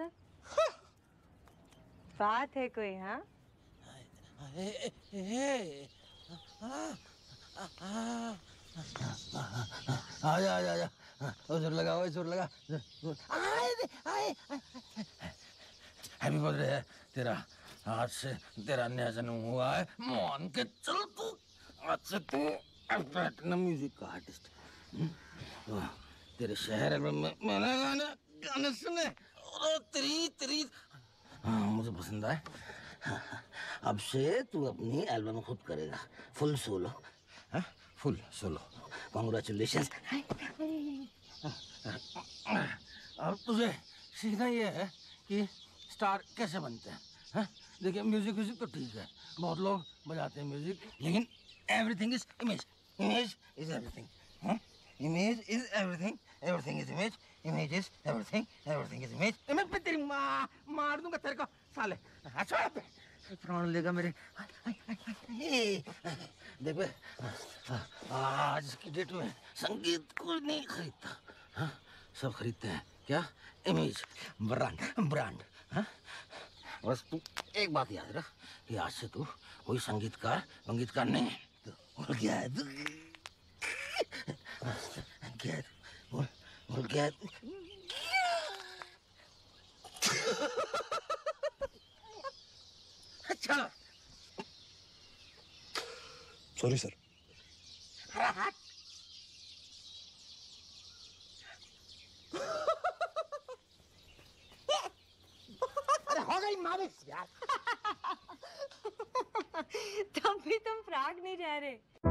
Sir? बात है कोई हाँ? आजा आजा आजा। ज़ोर लगा, ओ, ज़ोर लगा। आए आए हैप्पी बर्थडे है तेरा। आज से तेरा नया जन्म हुआ है। मान के, चल तू। आज से तू प्लेटिनम म्यूज़िक का आर्टिस्ट तेरे शहर में मैंने गाने गाने सुने। तेरी तेरी हाँ मुझे पसंद आए। अब से तू अपनी एल्बम खुद करेगा। Full solo. Full solo. Congratulation अब तुझे सीखना ये है कि स्टार कैसे बनते हैं। हैं? देखिए म्यूज़िक म्यूज़िक तो ठीक है। बहुत लोग बजाते हैं म्यूज़िक लेकिन everything is image image is everything image is everything everything is image image is everything everything is image image पे तेरी माँ, मार दूँगा तेरे को। साले अच्छा प्राण लेगा मेरे। देख, आज की डेट में संगीत कोई नहीं खरीदता। हाँ? सब खरीदते हैं। क्या? Image brand brand? बस तू एक बात याद रख कि आज से तू कोई संगीतकार संगीतकार नहीं है। तो है तू? है बोल क्या है तू? अच्छा सॉरी सर अरे हो गई मालिश यार। तब भी तुम फ्राग नहीं जा रहे।